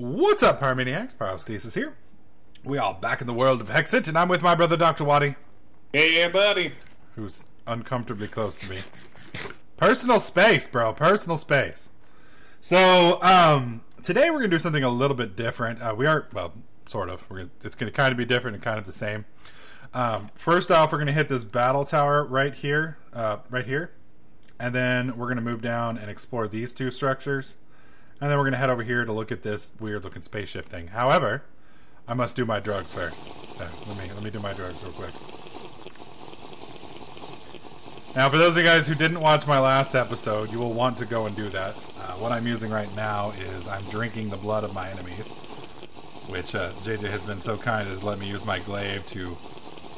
What's up, Pyromaniacs? Pyrostasis here. We are back in the world of Hexxit, and I'm with my brother Dr. Waddy, Hey, yeah, buddy. who's uncomfortably close to me. Personal space, bro. Personal space. So, um, today we're gonna do something a little bit different. Uh, we are, well, sort of. We're gonna, it's gonna kind of be different and kind of the same. Um, first off, we're gonna hit this battle tower right here, uh, right here, and then we're gonna move down and explore these two structures, and then we're gonna head over here to look at this weird-looking spaceship thing. However, I must do my drugs first. So let me let me do my drugs real quick. Now, for those of you guys who didn't watch my last episode, you will want to go and do that. Uh, what I'm using right now is I'm drinking the blood of my enemies, which uh, JJ has been so kind as let me use my glaive to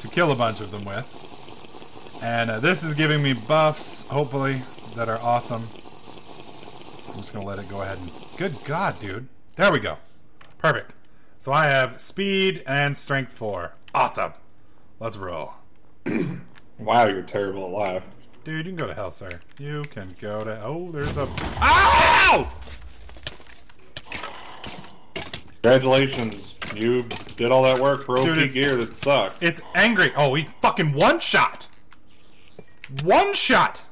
to kill a bunch of them with. And uh, this is giving me buffs, hopefully, that are awesome. I'm just gonna let it go ahead and. Good God, dude! There we go. Perfect. So I have speed and strength four. Awesome. Let's roll. Wow, you're terrible at life. Dude, you can go to hell, sir. You can go to. Oh, there's a. Ow! Congratulations. You did all that work for OP Dude, gear that sucks. It's angry. Oh, he fucking one shot. One shot.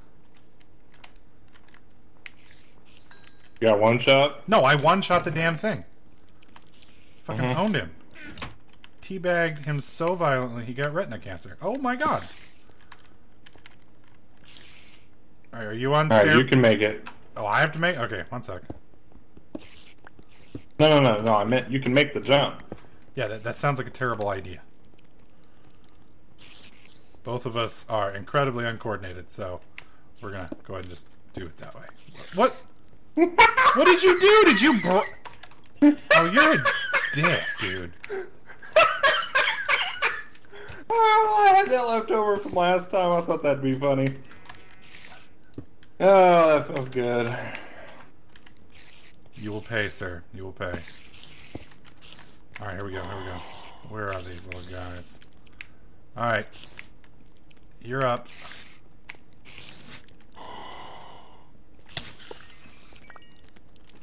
You got one shot? No, I one shot the damn thing. Fucking Mhm. honed him. Teabagged him so violently he got retina cancer. Oh my god. Alright, are you on Alright, stair? you can make it. Oh, I have to make. Okay, one sec. No, no, no, no. I meant you can make the jump. Yeah, that, that sounds like a terrible idea. Both of us are incredibly uncoordinated, so we're gonna go ahead and just do it that way. What? What did you do? Did you? Bro- oh, you're a dick, dude. Oh, I had that left over from last time. I thought that'd be funny. Oh, that felt good. You will pay, sir. You will pay. All right, here we go. Here we go. Where are these little guys? All right, you're up.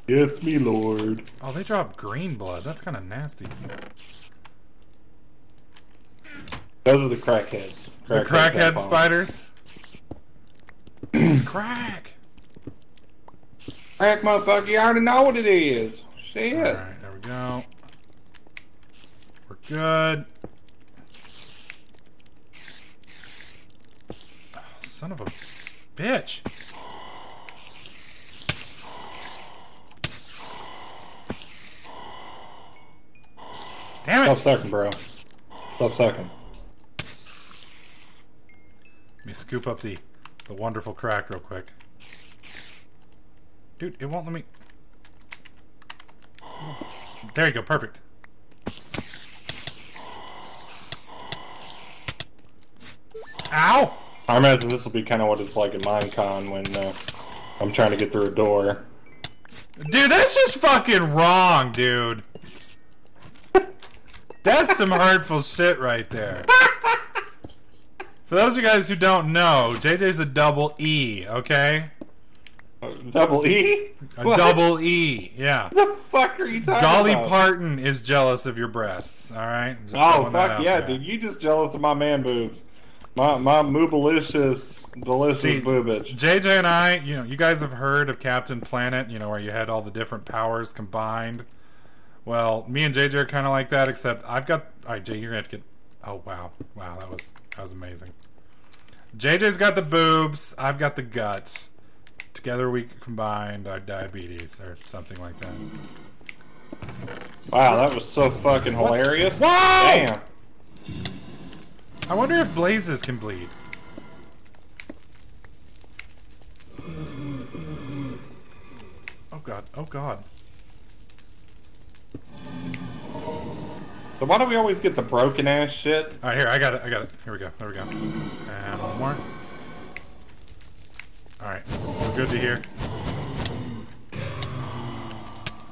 Yes, me lord. Oh, they drop green blood. That's kind of nasty. Those are the crackheads. The crackhead spiders. it's crack. Crack, motherfucker. You already know what it is. Shit. All right, there we go. We're good. Oh, son of a bitch. Damn Stop sucking, bro. Stop sucking. Let me scoop up the the wonderful crack real quick. Dude, it won't let me. There you go, perfect. Ow! I imagine this will be kind of what it's like in Minecon when uh, I'm trying to get through a door. Dude, that's just fucking wrong, dude. That's some hurtful shit right there. For those of you guys who don't know, JJ's a double E, okay? Double E? A What? double E, yeah. the fuck are you talking Dolly about? Parton is jealous of your breasts. All right. Oh fuck yeah, there. dude! You just jealous of my man boobs. My my moobalicious, delicious See, boobage. JJ and I, you know, you guys have heard of Captain Planet, you know, where you had all the different powers combined. Well, me and JJ are kind of like that, except I've got. All right, Jay, you're gonna have to get. Oh wow, wow, that was that was amazing. JJ's got the boobs. I've got the guts. Together we combined our diabetes or something like that. Wow, that was so fucking hilarious. Whoa! Damn. I wonder if blazes can bleed. Oh god, oh god. So why do we always get the broken ass shit? Alright, here, I got it, I got it. Here we go, there we go. And one more. Alright, we're good to here.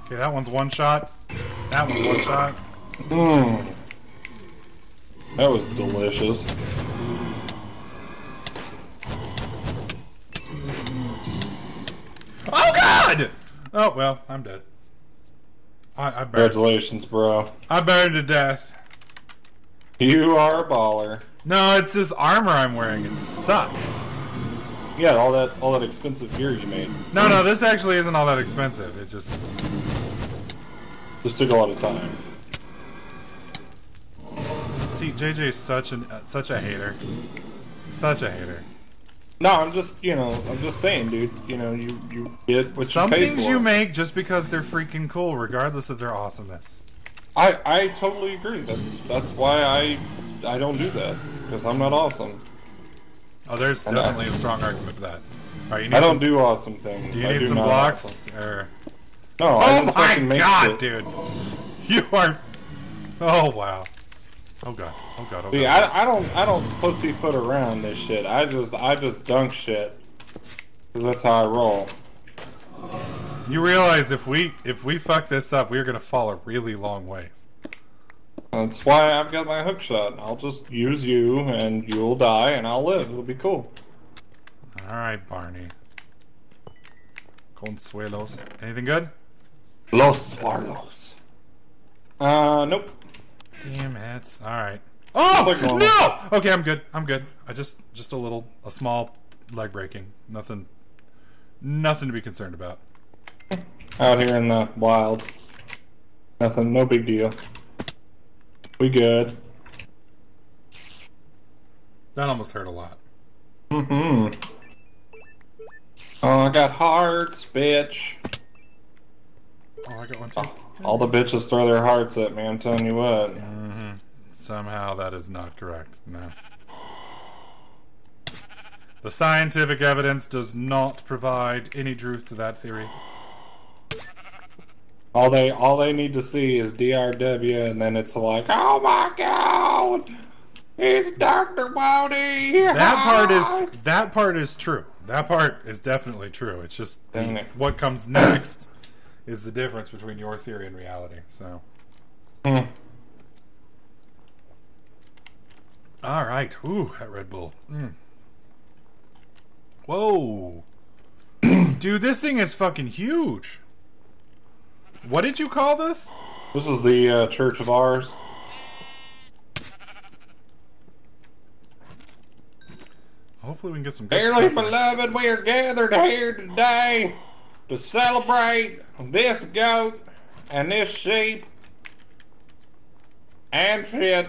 Okay, that one's one shot. That one's one shot. Mmm. That was delicious. Oh god! Oh well, I'm dead. I, I. Congratulations, bro. I burned to death. You are a baller. No, it's this armor I'm wearing. It sucks. Yeah, all that all that expensive gear you made. No, no, this actually isn't all that expensive. It just Just took a lot of time. see JJ is such an uh, such a hater, such a hater. No, I'm just you know I'm just saying, dude. You know you you get what Some you things you make just because they're freaking cool, regardless of their awesomeness. I I totally agree. That's that's why I I don't do that because I'm not awesome. Oh, there's I know. definitely a strong argument for that. All right, you need I don't do awesome things. Do you I need do some blocks? awesome. Or No, I oh just my fucking make god, shit. dude, you are. Oh wow. Oh god. Oh god. Oh See, god. I, I don't I don't pussyfoot around this shit. I just I just dunk shit because that's how I roll. You realize if we if we fuck this up, we're gonna fall a really long ways. That's why I've got my hook shot. I'll just use you, and you'll die, and I'll live. It'll be cool. All right, Barney. Consuelos. Anything good? Los Warlos. Uh, nope. Damn it. All right. Oh no! Okay, I'm good. I'm good. I just just a little a small leg breaking. Nothing. Nothing to be concerned about. Out here in the wild. Nothing. No big deal. We good. That almost hurt a lot. Mm-hmm. Oh, I got hearts, bitch. Oh, I got one too. All the bitches throw their hearts at me. I'm telling you what. hmm Somehow that is not correct. No. The scientific evidence does not provide any truth to that theory. All they all they need to see is DRW, and then it's like, oh my god, it's Doctor Wody. That part is that part is true. That part is definitely true. It's just the- it. what comes next is the difference between your theory and reality. So, Hmm. all right. Ooh, that Red Bull. Mm. Whoa, dude, this thing is fucking huge. What did you call this? This is the uh, church of ours. Hopefully, we can get some. Dearly beloved, we are gathered here today to celebrate this goat and this sheep and shit.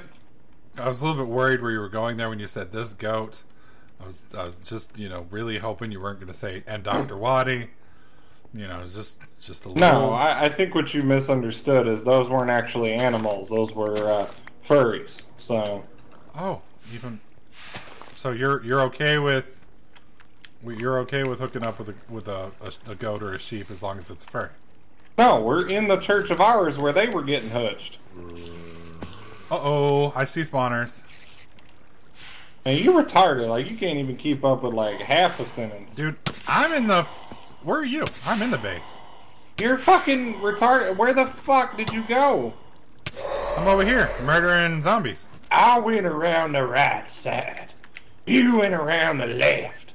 I was a little bit worried where you were going there when you said this goat. I was, I was just, you know, really hoping you weren't going to say and Doctor Waddy. You know, just, just a little. No, I, I think what you misunderstood is those weren't actually animals; those were uh, furries. So Oh, even. So you're you're okay with. You're okay with hooking up with a with a, a, a goat or a sheep as long as it's furry. no, we're in the church of ours where they were getting hooched. Uh oh, I see spawners, And you retarded. Like you can't even keep up with like half a sentence. dude. I'm in the. f- Where are you? I'm in the base. You're fucking retarded. Where the fuck did you go? I'm over here murdering zombies. I went around the right side. You went around the left.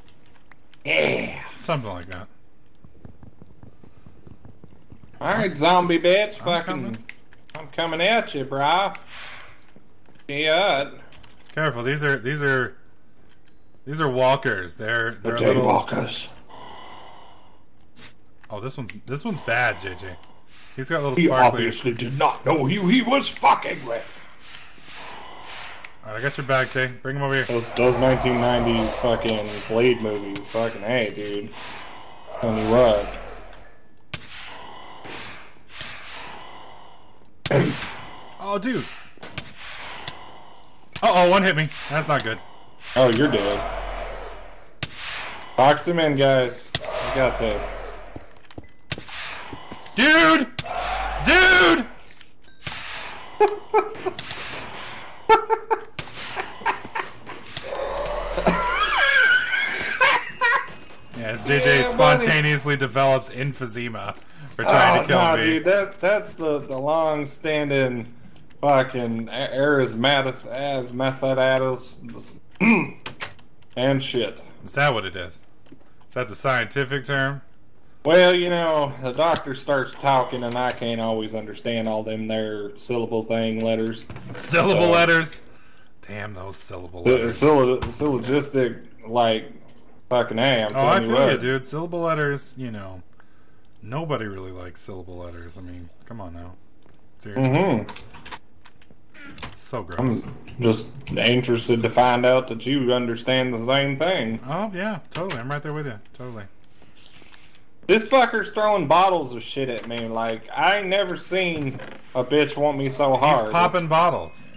Yeah. Something like that. All right, zombie bitch. I'm fucking. coming. I'm coming at you, bro. Yeah. Careful. These are these are these are walkers. They're they're little. Daywalkers. Oh, this one's this one's bad, JJ. He's got little He sparkly. obviously did not know who he was fucking with. Right, I got your bag, Jay. Bring him over here. Those those 1990s fucking Blade movies. Fucking hey, dude. Tell me what. Oh, dude. Uh oh, one hit me. That's not good. Oh, you're dead. Box him in, guys. I got this. Dude! Dude! Yes, JJ Yeah, buddy. spontaneously develops emphysema for trying oh, to kill nah, me. dude, that that's the the long standing fucking arismatic as methodatus and shit. Is that what it is? Is that the scientific term? Well, you know, the doctor starts talking, and I can't always understand all them there syllable thing letters. Syllable So- letters. Damn those syllable letters. syllo- syllogistic, like, fucking A. I'm Oh, I you feel you, dude. Syllable letters, you know. Nobody really likes syllable letters. I mean, come on now. Seriously. Mm-hmm. So gross. I'm just interested to find out that you understand the same thing. Oh, yeah, totally. I'm right there with you. Totally. This fucker's throwing bottles of shit at me. Like, I ain't never seen a bitch want me so hard. He's popping bottles.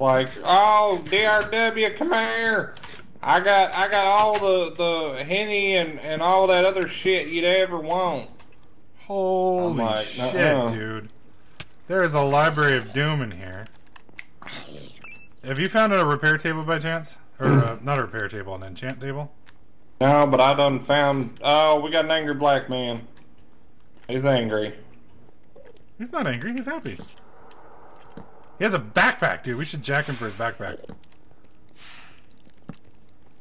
Like, oh, DRW, come here. I got I got all the, the henny and, and all that other shit you'd ever want. Holy like, shit, nuh-uh. dude. There is a library of doom in here. Have you found a repair table by chance? Or, uh, not a repair table, an enchant table? No, but I done found. Oh, we got an angry black man. He's angry. He's not angry, he's happy. He has a backpack, dude. We should jack him for his backpack.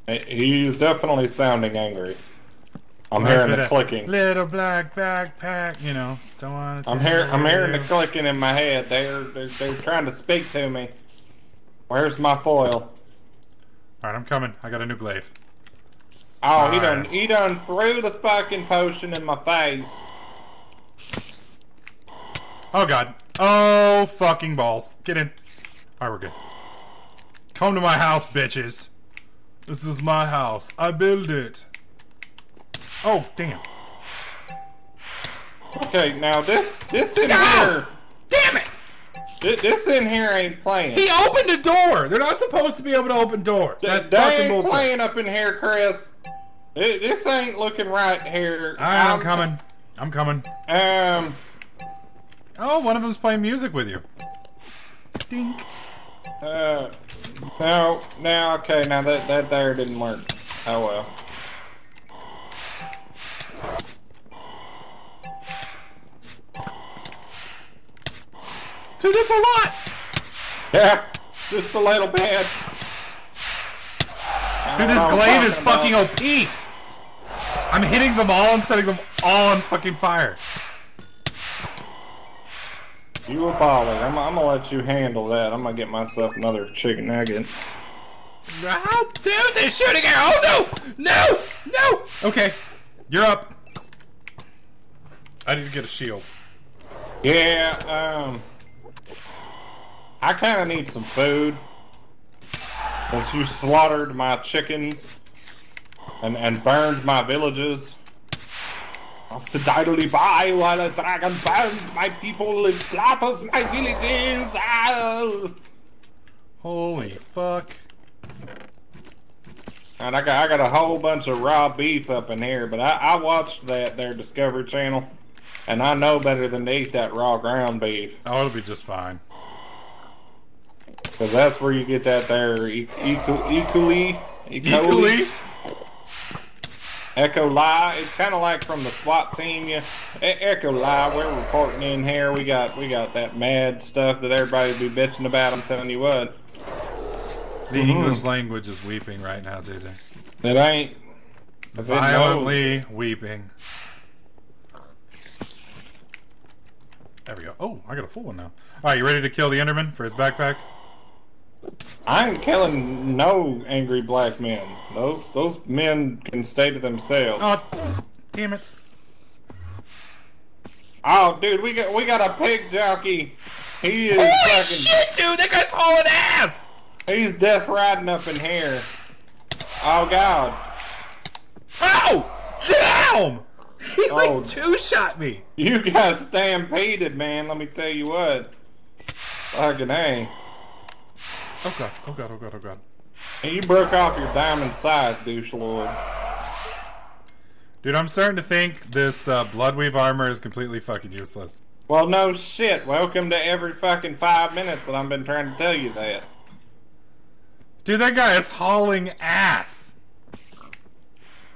He- He's definitely sounding angry. I'm Reminds hearing the clicking. Little black backpack, you know. Don't want to. I'm hearing I'm hearing the clicking in my head. They're, they're they're trying to speak to me. Where's my foil? Alright, I'm coming. I got a new glaive. Oh, he Alright. done he done threw the fucking potion in my face. Oh god. Oh fucking balls. Get in. Alright, we're good. Come to my house, bitches. This is my house. I build it. Oh, damn. Okay, now this this in No! here Damn it! this, this in here ain't playing. He opened a door! They're not supposed to be able to open doors. They- That's they ain't bullshit. playing up in here, Chris. It, this ain't looking right here. Alright, I'm coming. I'm coming. Um, Oh, one of them's playing music with you. Dink. uh, no, no, okay, now that that there didn't work. Oh well. Dude, that's a lot! Yeah, just a little bit. Dude, this glaive is fucking OP! I'm hitting them all and setting them all on fucking fire. You a baller. I'm, I'm gonna let you handle that. I'm gonna get myself another chicken nugget. Oh, dude, they're shooting at Oh, no! No! No! Okay, you're up. I need to get a shield. Yeah, um, I kind of need some food. Since you slaughtered my chickens and and burned my villages, I'll sit idly by while a dragon burns my people and slaughters my villages. Ah! Holy fuck. And I got I got a whole bunch of raw beef up in here, but I, I watched that their Discovery Channel, and I know better than to eat that raw ground beef. Oh, it'll be just fine. Because that's where you get that there e- eco- equally, Equally? Echo Lie. It's kind of like from the SWAT team. You, E- Echo Lie. We're reporting in here. We got we got that mad stuff that everybody be bitching about. I'm telling you what, The mm-hmm. English language is weeping right now, JJ. it ain't if it Violently weeping. There we go. Oh, I got a full one now. Alright, you ready to kill the Enderman for his backpack? I ain't killing no angry black men. Those those men can stay to themselves. Oh, damn it. Oh, dude, we got we got a pig jockey. He is Holy fucking. shit, dude! That guy's hauling ass! He's death riding up in here. Oh God. Ow! Damn! He Oh. like two shot me. You got stampeded, man. Let me tell you what. Fucking A. Oh god, oh god, oh god, oh god. You broke off your diamond side, douche lord. Dude, I'm starting to think this uh, Bloodweave armor is completely fucking useless. Well, no shit. Welcome to every fucking five minutes that I've been trying to tell you that. Dude, that guy is hauling ass.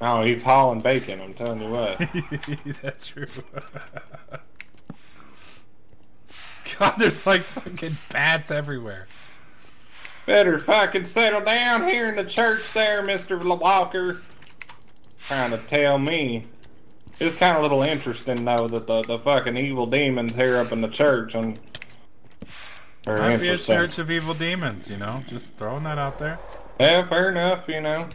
Oh, he's hauling bacon. I'm telling you what. That's true. God, there's like fucking bats everywhere. Better fucking settle down here in the church there, Mr. Walker. Trying to tell me It's kind of a little interesting though that the, the fucking evil demons here up in the church and. Very Might be a church of evil demons, you know? Just throwing that out there. Yeah, fair enough. You know.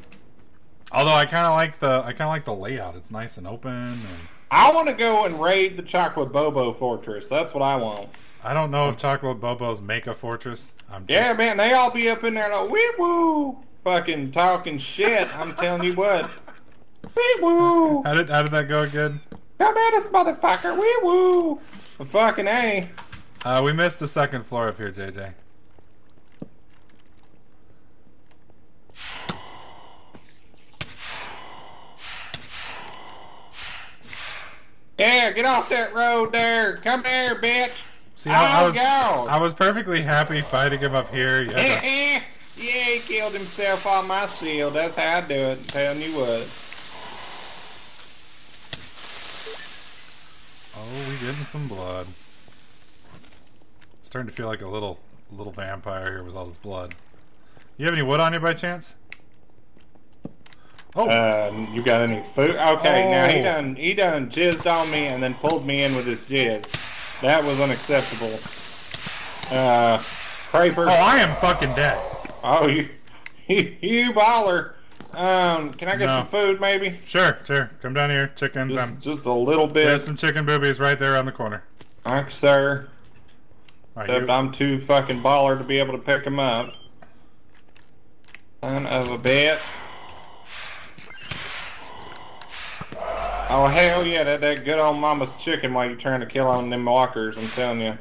Although I kind of like the I kind of like the layout. It's nice and open, and I want to go and raid the Chocolate Bobo Fortress. That's what I want. I don't know if Chocolate Bobos make a fortress. I'm just, Yeah, man, they all be up in there like wee woo, fucking talking shit. I'm telling you what. Wee woo, How did how did that go again? come at us, motherfucker. Wee woo. Fucking a. Uh, we missed the second floor up here, JJ. Yeah, get off that road there. Come here, bitch. See, I, I Oh, was. I was perfectly happy fighting him up here. Had eh, to- eh. yeah, he killed himself on my shield. That's how I do it. I'm telling you what. oh, we getting some blood. Starting to feel like a little little vampire here with all this blood. You have any wood on you by chance? Oh, Um, you got any food? Okay, now he Oh. done he done jizzed on me and then pulled me in with his jizz. That was unacceptable. Uh, Craper. oh, I am fucking dead. Oh, you, you, you baller. Um, can I get No. some food, maybe? Sure, sure. Come down here, chickens. Just, I'm, just a little bit. there's some chicken boobies right there on the corner. Thank you, sir. All right, Except you- I'm too fucking baller to be able to pick him up. Son of a bitch. Oh hell yeah, that, that good old mama's chicken while you're trying to kill on them walkers, I'm telling you.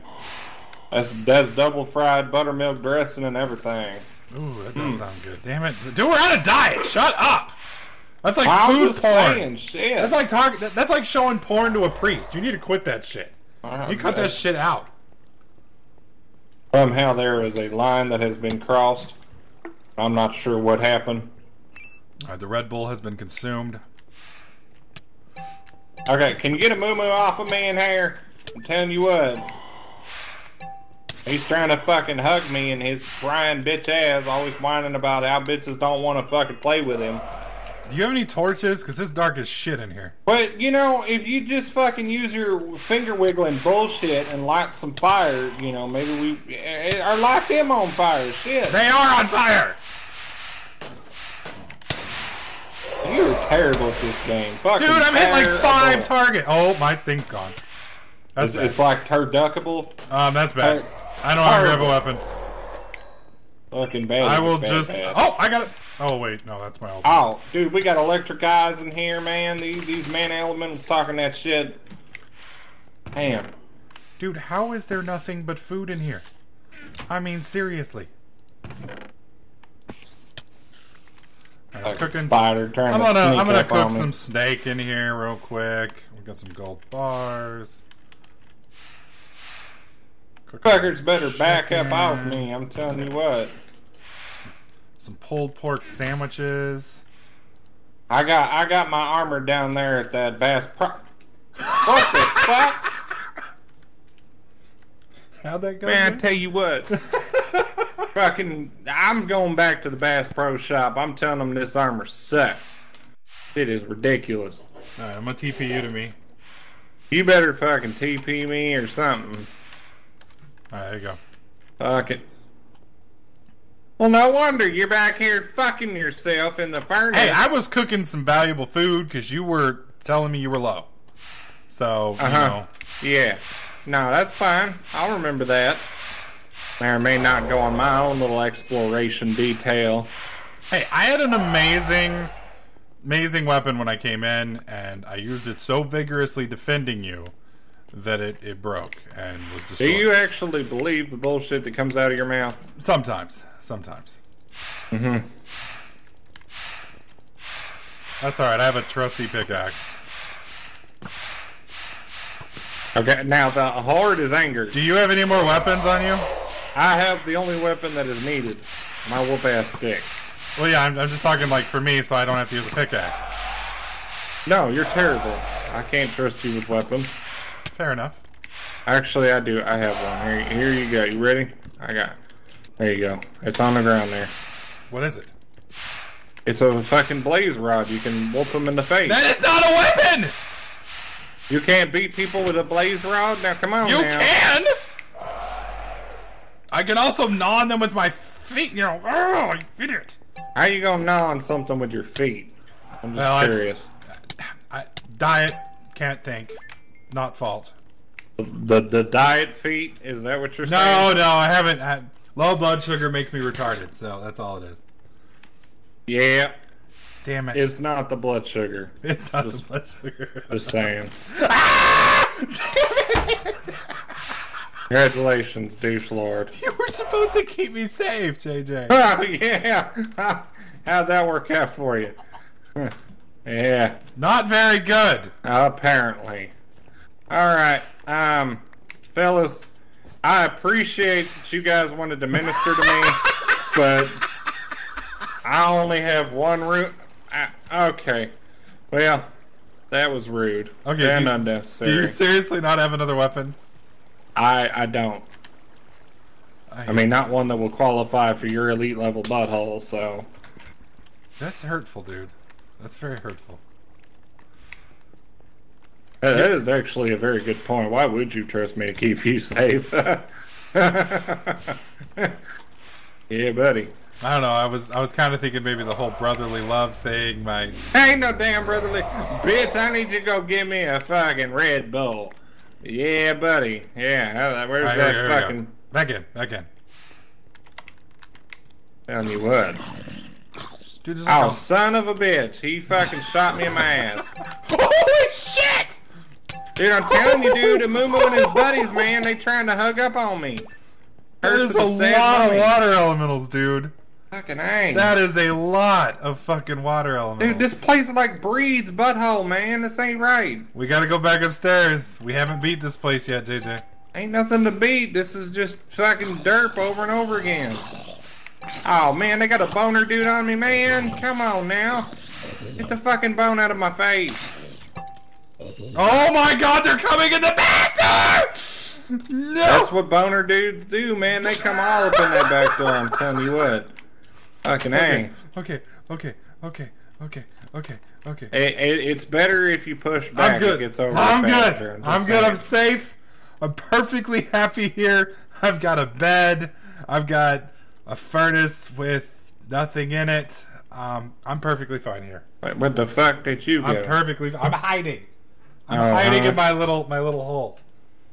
That's that's double fried buttermilk dressing and everything. Ooh, that does sound good. Damn it, dude, we're on a diet. Shut up. That's like I'm food porn. saying, shit. That's like talk. that- That's like showing porn to a priest. You need to quit that shit. Oh, You cut that shit out. Somehow there is a line that has been crossed. I'm not sure what happened. Right, the Red Bull has been consumed. Okay, can you get a moo moo off of me in here? I'm telling you what. He's trying to fucking hug me and his crying bitch ass always whining about how bitches don't want to fucking play with him. Do you have any torches? Because it's dark as shit in here. But, you know, if you just fucking use your finger wiggling bullshit and light some fire, you know, maybe we. eh, Or light them on fire. Shit. They are on fire. You're terrible at this game. Fucking Dude, I'm hitting like terrible. five target. Oh, my thing's gone. That's It's, it's like turduckable. um, that's bad. Hey, I longer have a weapon. Fucking bad. I will bad, just. bad. Oh, I got it. Oh wait, no, that's my old. Oh, dude, we got electric eyes in here, man. These these man elementals talking that shit. Damn. Dude, how is there nothing but food in here? I mean, seriously. Alright, Like cooking. spider trying I'm gonna sneak I'm gonna cook some snake in here real quick. We got some gold bars. Cook Fuckers better back up chicken, off me. I'm telling you what. Some pulled pork sandwiches. I got I got my armor down there at that Bass Pro. What the fuck? How'd that go? Man, I tell you what. Fucking, I'm going back to the Bass Pro Shop. I'm telling them this armor sucks. It is ridiculous. Alright, I'm gonna TP you to me. You better fucking TP me or something. Alright, there you go. Fuck it. Well, no wonder you're back here fucking yourself in the furnace. Hey, I was cooking some valuable food because you were telling me you were low. So, Uh-huh. know. Yeah. No, that's fine. I'll remember that. May or may not go on my own little exploration detail. Hey, I had an amazing, amazing weapon when I came in, and I used it so vigorously defending you that it, it broke and was destroyed. Do you actually believe the bullshit that comes out of your mouth? Sometimes. Sometimes. Mm-hmm. That's alright, I have a trusty pickaxe. Okay, now the horde is angered. Do you have any more weapons on you? I have the only weapon that is needed. My whoop ass stick. Well, yeah, I'm, I'm just talking like for me, so I don't have to use a pickaxe. No, you're terrible. I can't trust you with weapons. Fair enough. Actually, I do. I have one. Here, here you go. You ready? I got. There you go. It's on the ground there. What is it? It's a fucking blaze rod. You can whoop them in the face. That is not a weapon! You can't beat people with a blaze rod. Now come on. You now. can. I can also gnaw on them with my feet. You know, oh, you idiot. How you gonna gnaw on something with your feet? I'm just Well, I- curious. I, diet can't think. Not fault. The the diet feet is that what you're No, saying? no, no, I haven't. I, low blood sugar makes me retarded, so that's all it is. Yeah, Damn it! it's not the blood sugar. It's not the blood sugar. Just saying. Ah! Congratulations, douche lord. you were supposed to keep me safe, JJ. Oh yeah. How'd that work out for you? yeah. Not very good. Apparently. All right, um, fellas, I appreciate that you guys wanted to minister to me, but I only have one room. okay, well, that was rude. Okay, and do- unnecessary. Do you seriously not have another weapon? I I don't. I mean, not one that will qualify for your elite level butthole. So that's hurtful, dude. That's very hurtful. that that is actually a very good point. Why would you trust me to keep you safe? yeah, buddy. I don't know. I was I was kind of thinking maybe the whole brotherly love thing might. Ain't no damn brotherly. Bitch, I need you to go get me a fucking Red Bull. Yeah, buddy. Yeah, where's right, that here here fucking. Back in, back in. Telling you what. Dude, Oh, like a- son of a bitch. He fucking shot me in my ass. Holy shit! Dude, I'm telling you, dude, the Moo and his buddies, man, they trying to hug up on me. There's a lot of water elementals, dude. Fucking A. That is a lot of fucking water elementals. Dude, this place like breeds butthole, man. This ain't right. We gotta go back upstairs. We haven't beat this place yet, JJ. Ain't nothing to beat. This is just fucking derp over and over again. Oh man, they got a boner dude on me, man. Come on now. Get the fucking bone out of my face. Oh my god, they're coming in the back door! No! That's what boner dudes do, man. They come all up in that back door. I'm telling you what. Fucking okay, A. okay, okay, okay, okay, okay, okay. It, it, it's better if you push back. I'm good. It gets over I'm faster. good. I'm good. I'm safe. I'm perfectly happy here. I've got a bed. I've got a furnace with nothing in it. Um, I'm perfectly fine here. What, what the fuck did you I'm go? perfectly. I'm hiding. I'm Oh, hiding in my little my little hole.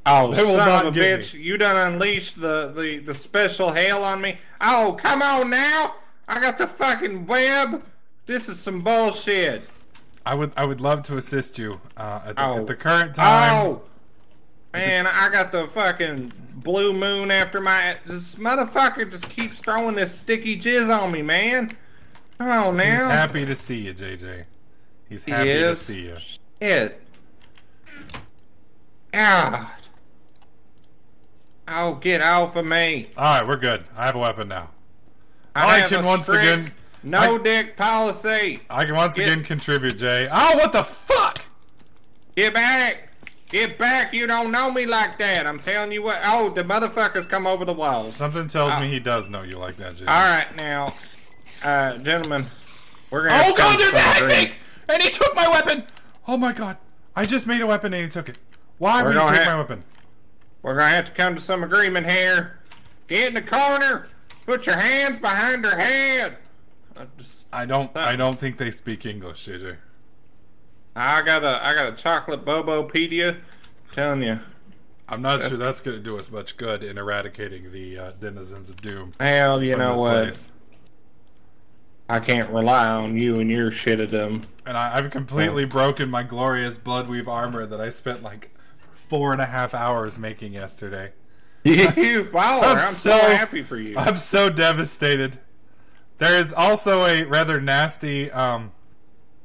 Oh, They son of a bitch! You done unleashed the, the the special hail on me. Oh, come on now! I got the fucking web. This is some bullshit. I would I would love to assist you uh, at, the, Oh. at the current time. Oh, man, I got the fucking blue moon after my. This motherfucker just keeps throwing this sticky jizz on me, man. Come on He's now. happy to see you, JJ. He's He happy to see you. Shit. God. Oh, get off of me. All right, we're good. I have a weapon now. I, I can once again- No I- dick policy. I can once Get- again contribute, Jay. Oh, what the fuck! Get back. Get back. You don't know me like that. I'm telling you what. Oh, the motherfuckers come over the walls. Something tells Oh. me he does know you like that, Jay. All right, now, uh, gentlemen, we're gonna. Oh god, there's to a hectate! And he took my weapon! Oh my god. I just made a weapon and he took it. Why We're would he take my weapon? We're gonna have to come to some agreement here. Get in the corner. Put your hands behind your head. I just, I don't I don't think they speak English, JJ. I got a, I got a chocolate bobopedia. Telling you. I'm not That's- sure that's going to do us much good in eradicating the uh, denizens of doom. Hell, you know what? place. I can't rely on you and your shit of them. And I, I've completely broken my glorious bloodweave armor that I spent like four and a half hours making yesterday. You baller. I'm I'm, so, so- happy for you. I'm so devastated. There is also a rather nasty. Um,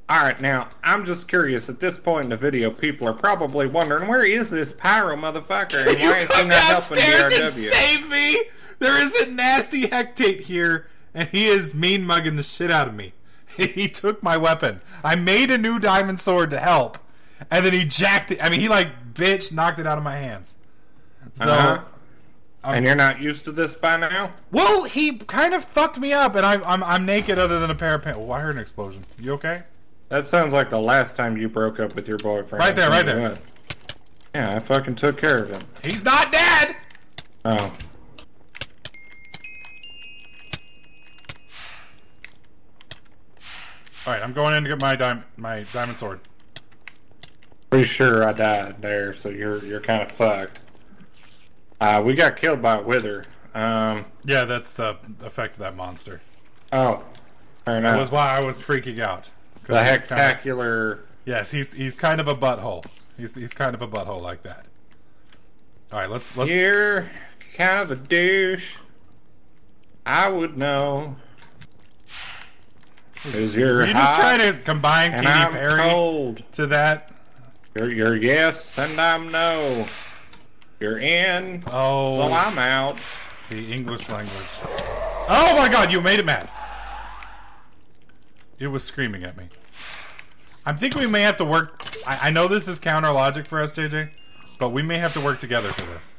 All right, now I'm just curious. At this point in the video, people are probably wondering where is this pyro motherfucker and why is he not helping downstairs and DRW? save me. There is a nasty hectate here, and he is mean mugging the shit out of me. He took my weapon. I made a new diamond sword to help, and then he jacked it. I mean, he like bitch knocked it out of my hands. So. Uh-huh. I'm- and you're not used to this by now? Well, he kind of fucked me up, and I'm I'm, I'm naked other than a pair of pants. Oh, I heard an explosion. You okay? That sounds like the last time you broke up with your boyfriend. Right there, right there. Yeah, I fucking took care of him. He's not dead! Oh. Alright, I'm going in to get my, dim- my diamond sword. Pretty sure I died there, so you're you're kind of fucked. Uh, we got killed by a wither. Um, Yeah, that's the effect of that monster. oh, fair That was why I was freaking out. the he's kinda- yes, he's he's kind of a butthole. He's he's kind of a butthole like that. All right, let's let's. You're kind of a douche. I would know. Cause you're you just trying to combine and Katy Perry cold. to that? You're, you're yes and I'm no. You're in, Oh, so I'm out. the English language. Oh my God, you made it mad. It was screaming at me. I think we may have to work. I, I know this is counter logic for us, JJ, but we may have to work together for this.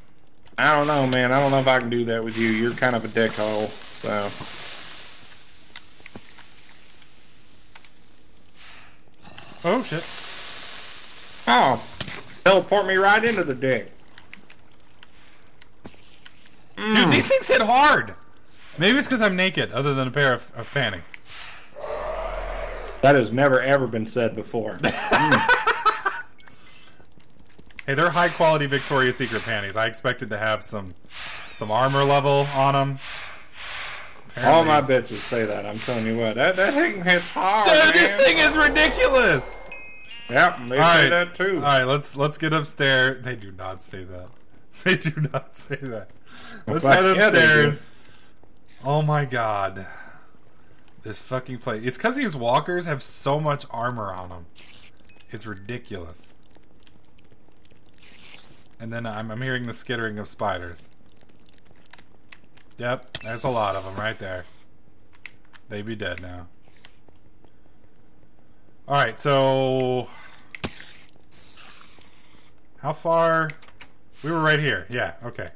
I don't know, man. I don't know if I can do that with you. You're kind of a dickhole, so. Oh shit! Oh, teleport me right into the dick. Dude, mm. these things hit hard. Maybe it's because I'm naked, other than a pair of, of panties. That has never ever been said before. Mm. Hey, they're high quality Victoria's Secret panties. I expected to have some some armor level on them. All my bitches say that. I'm telling you what, that that thing hits hard. Dude, this thing is ridiculous. Yep, they All right, say that too. All right, let's let's get upstairs. They do not say that. They do not say that. Let's fuck head yeah, upstairs. oh my god, this fucking place. It's because these walkers have so much armor on them. It's ridiculous. And then I'm, I'm hearing the skittering of spiders. Yep, there's a lot of them right there. They'd be dead now. Alright, so... How far... We were right here. Yeah, okay.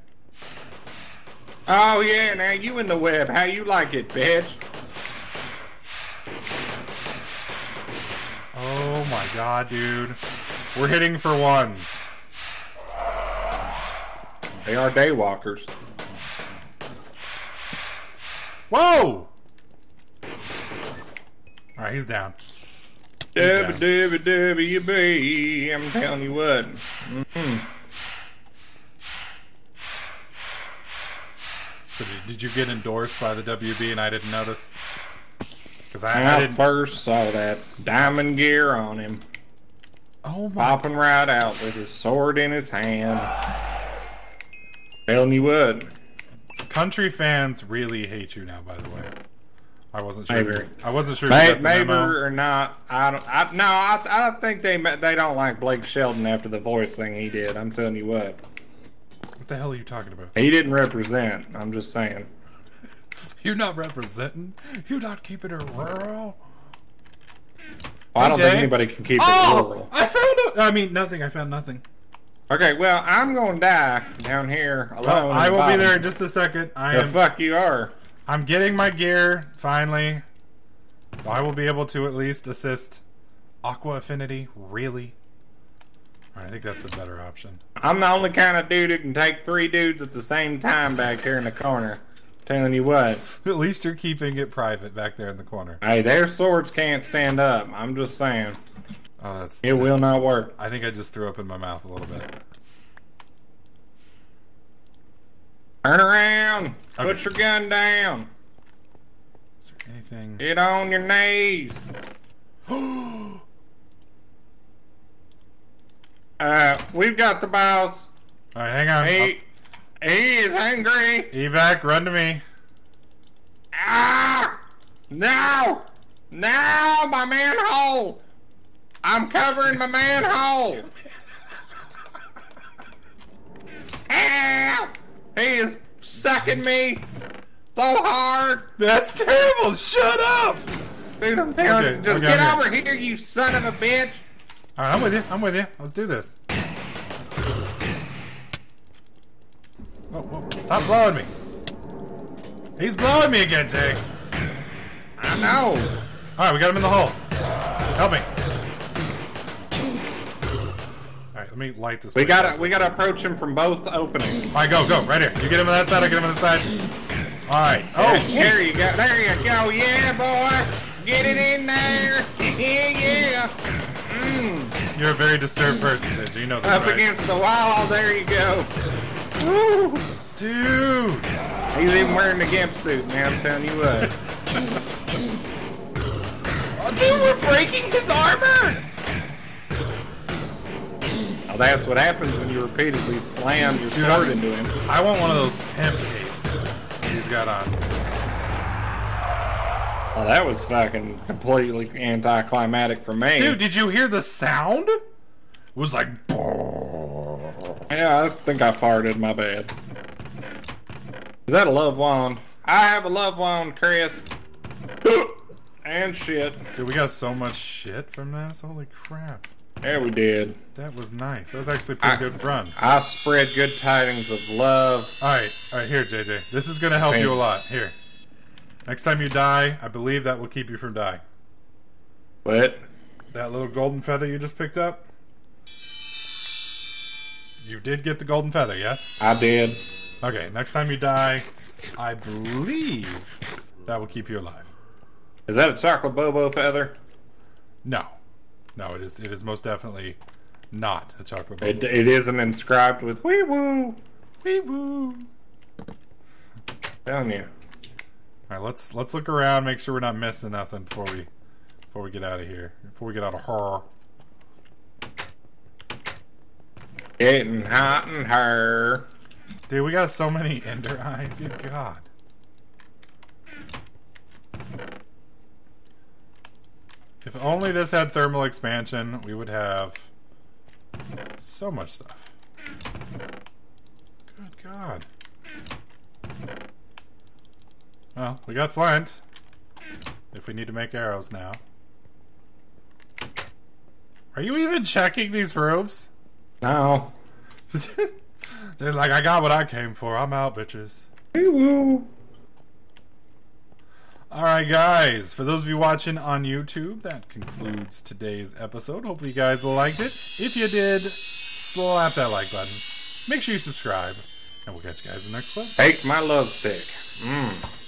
Oh yeah, now you in the web. How you like it, bitch? Oh my god, dude. We're hitting for ones. They are daywalkers. Whoa! Alright, he's down. Dubby down. dubby you be. I'm telling you what. Mm-hmm. So did, you get endorsed by the WB and I didn't notice? Because I, I first saw that diamond gear on him, Oh my... popping right out with his sword in his hand. Telling you what. Country fans really hate you now, by the way. I wasn't sure. Maybe. I wasn't sure. if you May, maybe memo. or not, I don't. I, no, I, I don't think they they don't like Blake Shelton after the voice thing he did. I'm telling you What the hell are you talking about? he didn't represent. I'm just saying. You're not representing. You're not keeping it rural. Well, I don't think anybody can keep it Oh, rural. I found. A, I mean, nothing. I found nothing. Okay, well, I'm going to die down here alone. Well, I will be there in just a second. I The am. fuck you are. I'm getting my gear finally, so I will be able to at least assist Aqua Affinity. Really? I think that's a better option. I'm the only kind of dude who can take three dudes at the same time back here in the corner. Telling you what. At least you're keeping it private back there in the corner. Hey, their swords can't stand up. I'm just saying. Oh, that's. It will not work. I think I just threw up in my mouth a little bit. Turn around. Okay. Put your gun down. Is there anything? Get on your knees. Uh, we've got the boss. All right, hang on. He, he is angry. Evac, run to me. Ah! Now! No, my manhole! I'm covering my manhole! Help! He is sucking me so hard! That's terrible. Shut up. Dude, I'm Okay, just get I'm over here, you son of a bitch! All right, I'm with you. I'm with you. Let's do this. Whoa, whoa, stop blowing me. He's blowing me again, Jay. I know! All right, we got him in the hole. Help me. All right, let me light this. We gotta up. we gotta approach him from both openings. All right, go, go, right here. You get him on that side, I get him on the side. All right. Oh, there jeez. you go. There you go. Yeah, boy. Get it in there. yeah, yeah. Mm. You're a very disturbed person, Sid. You know this, Up right? against the wall. There you go. Woo. Dude. He's even wearing the gimp suit, man. I'm telling you what. Oh, dude, we're breaking his armor. Now that's what happens when you repeatedly slam your Dude, sword I- into him. I want one of those pimp capes he's got on. Oh, that was fucking completely anticlimactic for me. Dude, did you hear the sound? It was like. Yeah, I think I farted. My bad. Is that a love wand? I have a love wand, Chris. and shit. Dude, we got so much shit from this. Holy crap. Yeah, we did. That was nice. That was actually a pretty I- good run. I spread good tidings of love. All right, all right. Here, JJ. This is gonna help you a lot. Here. Next time you die, I believe that will keep you from dying. But That little golden feather you just picked up. You did get the golden feather, yes? I did. Okay. Next time you die, I believe that will keep you alive. Is that a chocolate bobo feather? No, no. It is. It is most definitely not a chocolate. It, it isn't inscribed with wee woo. Wee woo. Telling you. All right, let's let's look around, make sure we're not missing nothing before we before we get out of here. Before we get out of horror. Getting hot in her. Dude, we got so many ender eye. Good God. If only this had thermal expansion, we would have so much stuff. Good God. Well, we got flint. If we need to make arrows now. Are you even checking these robes? No. Just like I got what I came for. I'm out, bitches. Wee woo. All right, guys. For those of you watching on YouTube, that concludes today's episode. Hopefully, you guys liked it. If you did, slap that like button. Make sure you subscribe, and we'll catch you guys in the next clip. Take my love stick. Mmm.